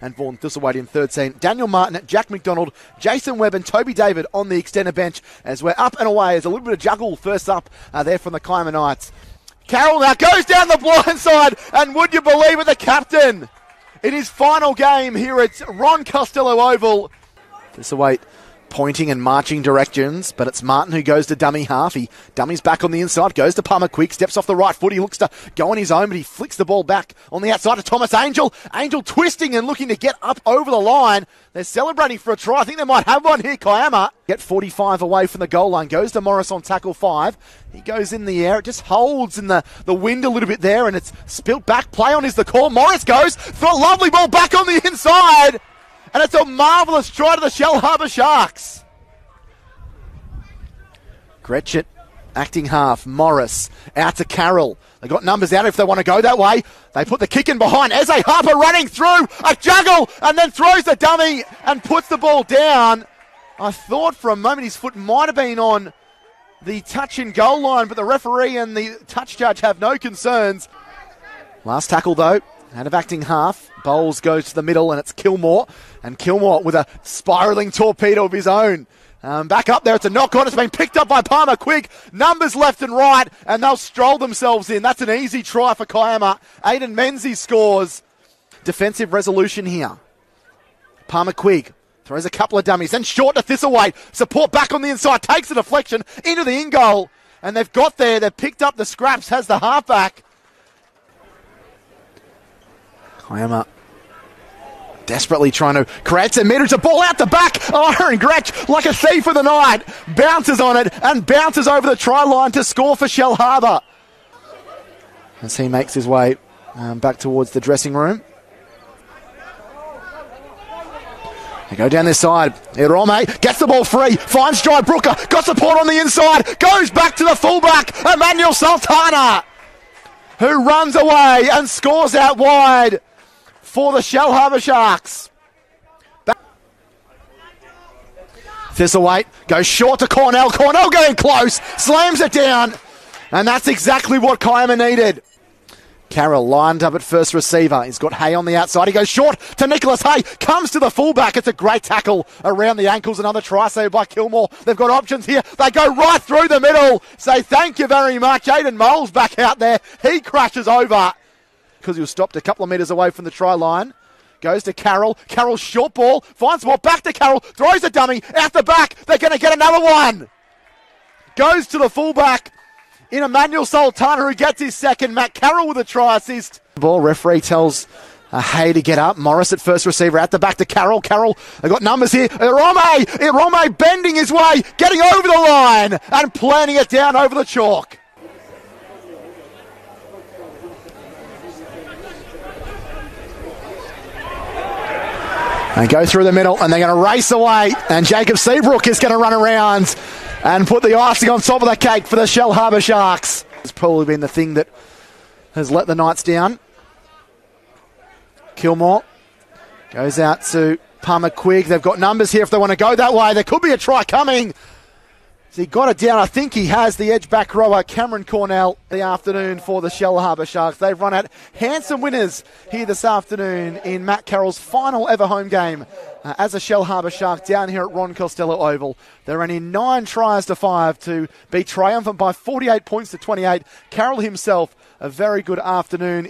and Vaughan Thistlewade in 13. Daniel Martin, Jack McDonald, Jason Webb, and Toby David on the extended bench as we're up and away. There's a little bit of juggle first up uh, there from the Kiama Knights. Carroll now goes down the blind side, and would you believe it, the captain in his final game here at Ron Costello Oval. Thistlewade pointing and marching directions, but it's Martin who goes to dummy half. He dummies back on the inside, goes to Palmer quick, steps off the right foot. He looks to go on his own, but he flicks the ball back on the outside to Thomas Angel. Angel twisting and looking to get up over the line. They're celebrating for a try. I think they might have one here, Kiama. Get 45 away from the goal line. Goes to Morris on tackle five. He goes in the air. It just holds in the, the wind a little bit there, and it's spilt back. Play on is the call. Morris goes. Throw a lovely ball back on the inside. And it's a marvellous try to the Shellharbour Sharks. Gretchen acting half. Morris out to Carroll. They got numbers out if they want to go that way. They put the kick in behind. Eze Harper running through a juggle and then throws the dummy and puts the ball down. I thought for a moment his foot might have been on the touch in goal line, but the referee and the touch judge have no concerns. Last tackle though, out of acting half. Bowles goes to the middle and it's Kilmore. And Kilmore with a spiralling torpedo of his own. Um, back up there, it's a knock on. It's been picked up by Palmer Quick. Numbers left and right, and they'll stroll themselves in. That's an easy try for Kiama. Aiden Menzies scores. Defensive resolution here. Palmer Quigg throws a couple of dummies, then short to Thistlewade. Support back on the inside, takes a deflection into the in goal. And they've got there, they've picked up the scraps, has the halfback. Kiama desperately trying to create some meters. A ball out the back. Aaron Gretch, like a thief of the night, bounces on it and bounces over the try line to score for Shellharbour. As he makes his way um, back towards the dressing room. They go down this side. Irome gets the ball free, finds Jai Brooker, got support on the inside, goes back to the fullback, Emmanuel Sultana, who runs away and scores out wide for the Shellharbour Sharks. Back. Thistlewade goes short to Cornell. Cornell getting close, slams it down, and that's exactly what Kiama needed. Carroll lined up at first receiver. He's got Hay on the outside. He goes short to Nicholas Hay. Comes to the fullback. It's a great tackle around the ankles. Another try saved by Kilmore. They've got options here. They go right through the middle. Say thank you very much. Aiden Moles back out there. He crashes over because he was stopped a couple of metres away from the try line. Goes to Carroll. Carroll short ball. Finds ball back to Carroll. Throws a dummy out the back. They're going to get another one. Goes to the fullback in Emmanuel Sultana who gets his second. Matt Carroll with a try assist. Ball referee tells uh, Hay to get up. Morris at first receiver at the back to Carroll. Carroll, they got numbers here. Irome, Irome bending his way, getting over the line and planting it down over the chalk. And go through the middle, and they're going to race away. And Jacob Seabrook is going to run around and put the icing on top of the cake for the Shellharbour Sharks. It's probably been the thing that has let the Knights down. Kilmore goes out to Palmer Quigg. They've got numbers here if they want to go that way. There could be a try coming. So he got it down. I think he has the edge back rower, Cameron Cornell, the afternoon for the Shellharbour Sharks. They've run out handsome winners here this afternoon in Matt Carroll's final ever home game uh, as a Shellharbour Shark down here at Ron Costello Oval. They're only nine tries to five to be triumphant by 48 points to 28. Carroll himself, a very good afternoon.